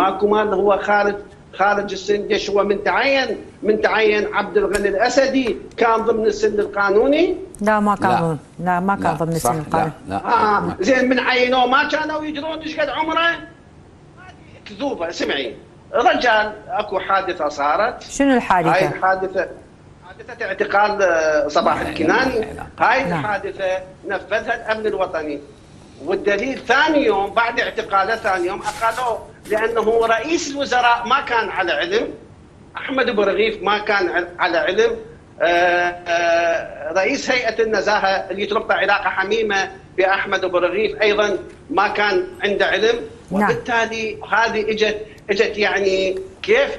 ماكو مال هو خارج خارج السن ليش هو من تعين من تعين عبد الغني الأسدي. كان ضمن السن القانوني؟ لا ما كان لا. ضمن لا ما كان ضمن السن القانوني. لا. لا آه زين من عينوه ما كانوا يدرون إيش قد عمره؟ هذه كذوبه سمعي. رجال أكو حادثة صارت. شنو هاي الحادثة؟ الحادثه حادثة اعتقال آه، صباح نعم، الكناني نعم. هاي نعم. الحادثة نفذها الأمن الوطني. والدليل ثاني يوم بعد اعتقاله ثاني يوم اقالوه لأنه رئيس الوزراء ما كان على علم أحمد أبو رغيف ما كان عل- على علم آه، آه، رئيس هيئة النزاهة اللي تربط علاقه حميمة بأحمد أبو رغيف أيضا ما كان عنده علم نعم. وبالتالي هذه إجت إجت يعني كيف